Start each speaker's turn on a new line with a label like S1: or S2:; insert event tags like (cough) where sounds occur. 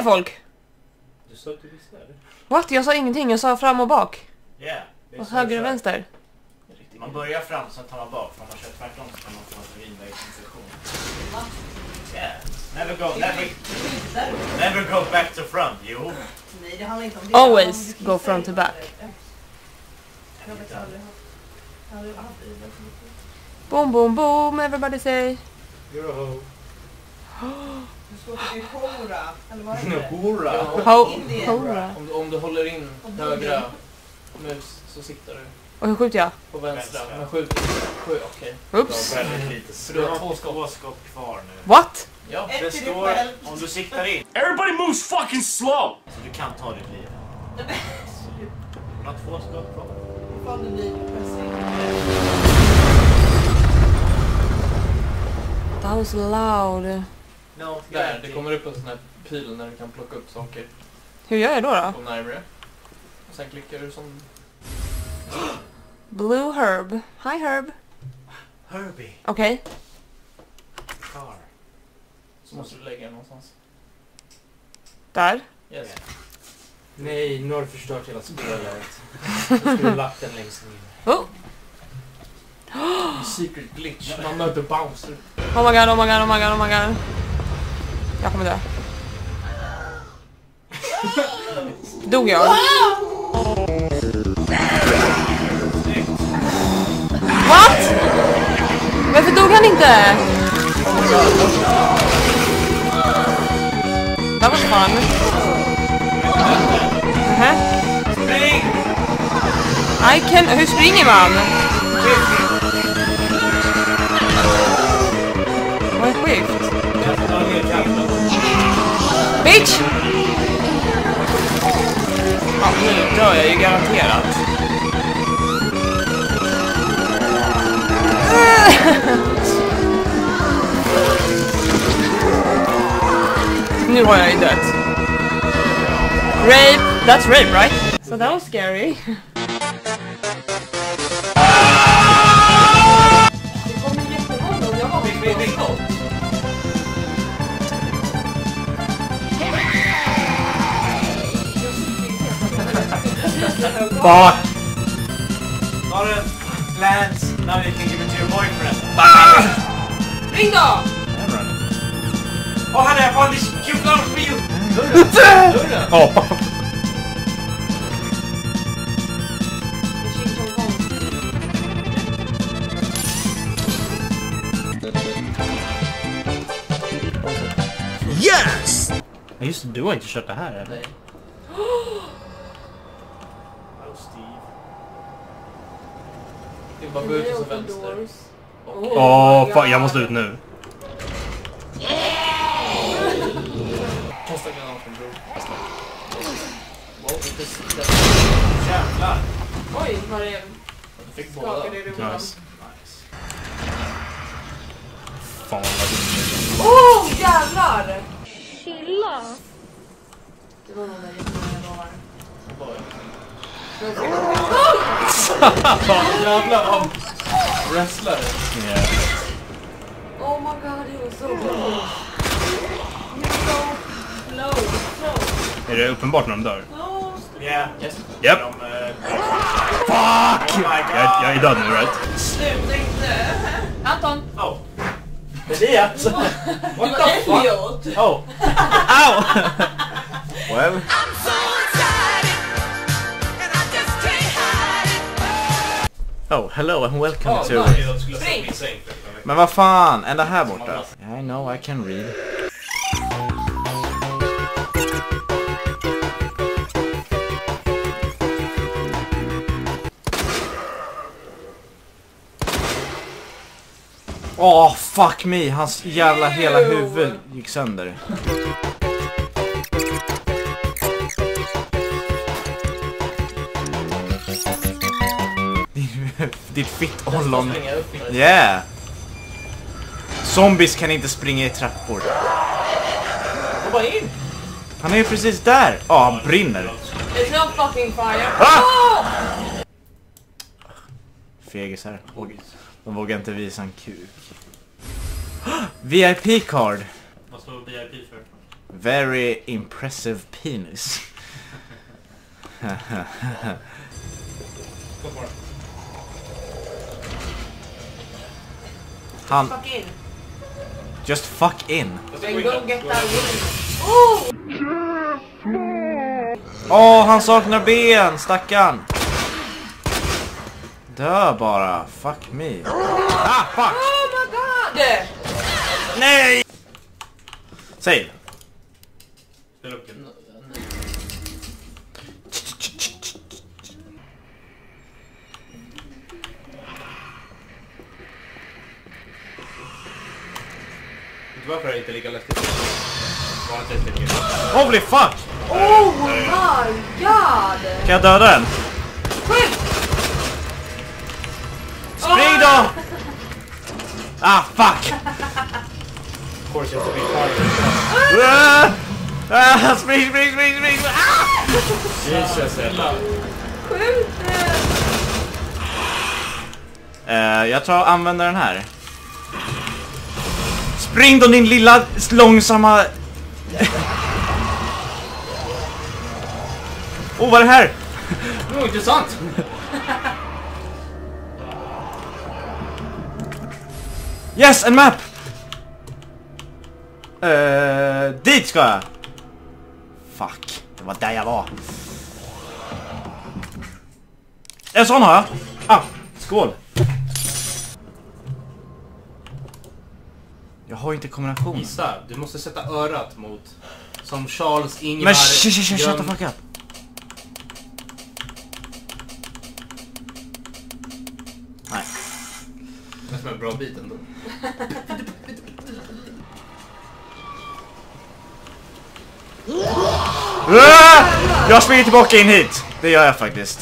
S1: se folk!
S2: Du sa att du visste?
S1: What? Jag sa ingenting, jag sa fram och bak.
S3: Yeah. det är
S1: Och
S3: så
S1: höger och vänster.
S3: Man börjar fram, sen tar man bak. För om man kör tvärtom så kan man få en urinvägsinfektion. Yeah. Never go, never, never go back to front, jo.
S4: Nej, det handlar inte om det.
S1: Always go front to back. Boom, boom, boom, everybody say.
S2: You're a hoe.
S4: Du ska åka till Hora, eller vad heter det?
S2: Hora.
S4: Indien.
S1: hora.
S5: Om du, om du håller in högra mus så siktar du
S1: Och hur skjuter jag?
S5: på vänstra.
S3: Vänstra.
S5: Men skjut, skjut okej.
S1: Oops.
S3: Du har väldigt lite.
S5: För du har två skott.
S3: Två skott kvar nu.
S1: What?
S5: Ja.
S3: Det står, om du siktar in,
S6: Everybody moves fucking slow!
S3: så du kan ta ditt liv. Du har två skott kvar.
S4: Ifall det blir.
S1: That was loud.
S3: No,
S5: Där, det kommer upp en sån här pil när du kan plocka upp saker
S1: Hur gör jag då då?
S5: på närmare. Och sen klickar du som...
S1: Blue Herb. Hi Herb.
S3: Herbie.
S1: Okej.
S3: Car.
S5: Så måste du lägga den någonstans.
S1: Där.
S5: Yes.
S2: Nej, nu har du förstört hela spelet. Du skulle lagt den längst ner.
S1: Oh. (gasps)
S5: Secret glitch. Man möter Bowser.
S1: Oh my god, oh my god, oh my god, oh my god. Jag kommer dö. Dog jag? What? Varför dog han inte? That was fun. Nähä.
S3: Spring!
S1: I can... Hur springer man? Vad är skift? Bitch! Ja, nu dör jag ju garanterat. (laughs) nu har jag ju dött. Rape! That's rape, right? So that was scary. Det kommer jättemånga och jag har
S3: Big,
S2: Fuck!
S3: Not a plans. Now you can give it to your boyfriend.
S1: Ring då!
S3: Oh, honey, I found this cute flower for you.
S2: Ja. (laughs)
S6: Yes!
S2: Ja, Just det, du har inte kört det här eller?
S5: Det är bara att gå ut och så vänster.
S2: Åh, fan, jag måste ut nu.
S5: Kasta granaten sitta.
S3: Jävlar.
S1: Oj, vad det
S5: Du fick båda.
S2: Nice.
S3: Nice.
S2: Fan vad dumt.
S1: Oh, jävlar!
S7: Chilla.
S1: Det var nog där jag lovar.
S5: Fan jävlar vad wrestlare.
S2: Yeah.
S1: Oh my god, he was so close. You're so low, so.
S2: Är det uppenbart när de dör?
S3: Yeah.
S5: Yes.
S2: Japp.
S3: De, eh,
S2: Fuck!
S3: Oh my god.
S2: Jag, jag är död nu, right?
S4: Sluta inte!
S1: Anton!
S3: oh.
S5: Elias! What the fuck?
S2: Oh! Ow! (laughs) well... Oh, hello and welcome
S5: Oh,
S2: to... Men vad fan, ända här borta? I know, I can read. Åh, fuck me! Hans jävla hela huvud gick sönder. Ditt
S5: med det.
S2: Yeah! Zombies kan inte springa i trappor.
S5: Hoppa in!
S2: Han är ju precis där! Ja, han brinner.
S1: It's not fucking fire.
S2: Ah!
S1: Oh!
S2: Fegisar. De vågar inte visa en kuk. VIP-card!
S3: Vad står VIP för? Very impressive penis. (laughs) Han,
S1: Fuck in.
S3: just fuck in.
S1: Go get that wing. Oh!
S3: Åh, han saknar ben, stackarn. Dö bara, fuck me. Ah, fuck!
S1: Oh my god!
S3: Nej! Säg.
S8: Det är luckan.
S5: Varför det inte är lika läskigt? Är.
S3: Holy fuck!
S1: Oh my god!
S3: Kan jag döda den?
S1: Skjut!
S3: Spring då! Ah, fuck!
S5: Of course you have to be hard.
S3: Ah! Ah, spring, spring, spring, spring! Ah!
S5: Jesus Ella.
S1: Skjut den!
S3: Eh, jag tror jag använder den här. Spring då din lilla långsamma... oh, vad är det här?
S5: Oh, intressant!
S3: Yes, en map! Eh, dit ska jag! Fuck, det var där jag var. En sån har jag! Ah, skål! Jag har inte kombinationen.
S5: Gissa, du måste sätta örat mot... Som Charles Ingvar...
S3: Men shut, shut, shut, shut the fuck up! Nej.
S5: Det är som en bra bit ändå. (laughs)
S3: Jag springer tillbaka in hit! Det gör jag faktiskt.